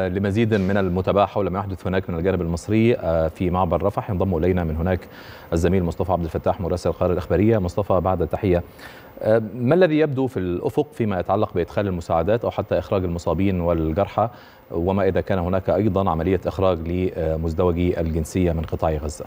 لمزيد من المتابعة حول ما يحدث هناك من الجانب المصري في معبر رفح ينضم إلينا من هناك الزميل مصطفى عبد الفتاح مراسل القاهرة الإخبارية. مصطفى بعد التحية ما الذي يبدو في الأفق فيما يتعلق بإدخال المساعدات أو حتى إخراج المصابين والجرحى؟ وما إذا كان هناك أيضا عملية إخراج لمزدوجي الجنسية من قطاع غزة؟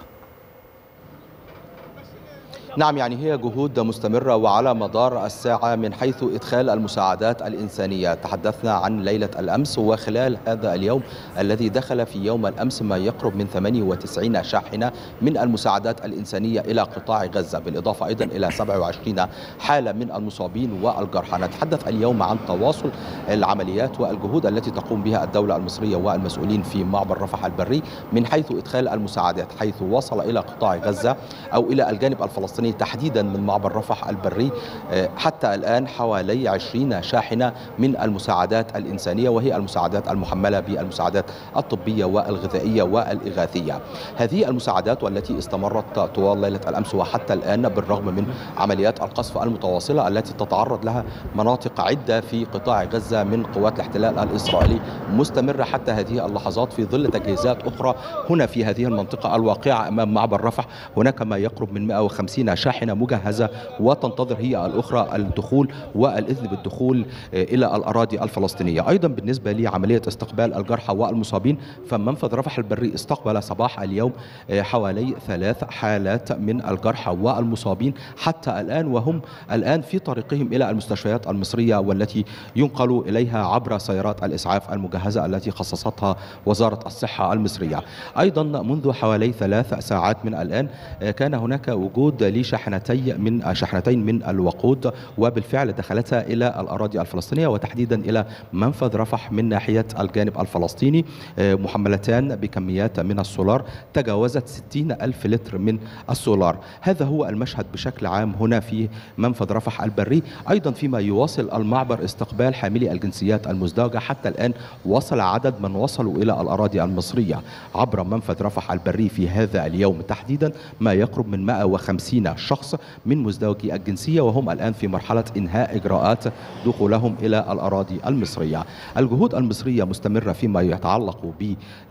نعم يعني هي جهود مستمرة وعلى مدار الساعة من حيث إدخال المساعدات الإنسانية. تحدثنا عن ليلة الأمس وخلال هذا اليوم الذي دخل في يوم الأمس ما يقرب من 98 شاحنة من المساعدات الإنسانية إلى قطاع غزة بالإضافة أيضا إلى 27 حالة من المصابين والجرحى. نتحدث اليوم عن تواصل العمليات والجهود التي تقوم بها الدولة المصرية والمسؤولين في معبر رفح البري من حيث إدخال المساعدات حيث وصل إلى قطاع غزة أو إلى الجانب الفلسطيني الفلسطيني تحديدا من معبر رفح البري حتى الآن حوالي 20 شاحنة من المساعدات الإنسانية وهي المساعدات المحملة بالمساعدات الطبية والغذائية والإغاثية. هذه المساعدات والتي استمرت طوال ليلة الأمس وحتى الآن بالرغم من عمليات القصف المتواصلة التي تتعرض لها مناطق عدة في قطاع غزة من قوات الاحتلال الإسرائيلي مستمرة حتى هذه اللحظات في ظل تجهيزات أخرى هنا في هذه المنطقة الواقعة أمام معبر رفح. هناك ما يقرب من 150 شاحنة مجهزة وتنتظر هي الأخرى الدخول والإذن بالدخول إلى الأراضي الفلسطينية. أيضا بالنسبة لعملية استقبال الجرحى والمصابين فمنفذ رفح البري استقبل صباح اليوم حوالي ثلاث حالات من الجرحى والمصابين حتى الآن وهم الآن في طريقهم إلى المستشفيات المصرية والتي ينقلوا إليها عبر سيارات الإسعاف المجهزة التي خصصتها وزارة الصحة المصرية. أيضا منذ حوالي ثلاث ساعات من الآن كان هناك وجود لشحنتي من شحنتين من الوقود وبالفعل دخلتا إلى الأراضي الفلسطينية وتحديدا إلى منفذ رفح من ناحية الجانب الفلسطيني. محملتان بكميات من السولار تجاوزت 60 ألف لتر من السولار. هذا هو المشهد بشكل عام هنا في منفذ رفح البري. أيضا فيما يواصل المعبر استقبال حاملي الجنسيات المزدوجة حتى الآن وصل عدد من وصلوا إلى الأراضي المصرية عبر منفذ رفح البري في هذا اليوم. تحديدا ما يقرب من 150 شخص من مزدوجي الجنسية وهم الآن في مرحلة إنهاء إجراءات دخولهم إلى الأراضي المصرية. الجهود المصرية مستمرة فيما يتعلق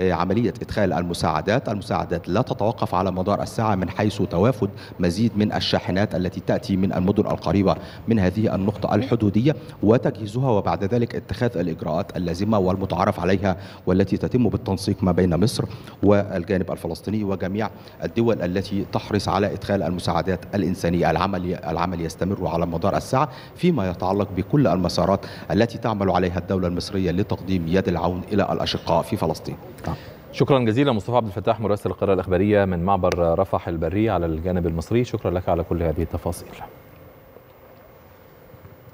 بعملية إدخال المساعدات. المساعدات لا تتوقف على مدار الساعة من حيث توافد مزيد من الشاحنات التي تأتي من المدن القريبة من هذه النقطة الحدودية وتجهيزها وبعد ذلك اتخاذ الإجراءات اللازمة والمتعارف عليها والتي تتم بالتنسيق ما بين مصر والجانب الفلسطيني وجميع الدول التي تحرص على إدخال المساعدات. الإنسانية العمل العمل يستمر على مدار الساعة فيما يتعلق بكل المسارات التي تعمل عليها الدولة المصرية لتقديم يد العون إلى الأشقاء في فلسطين. شكرا جزيلا. مصطفى عبد الفتاح مراسل القاهرة الإخبارية من معبر رفح البري على الجانب المصري. شكرا لك على كل هذه التفاصيل.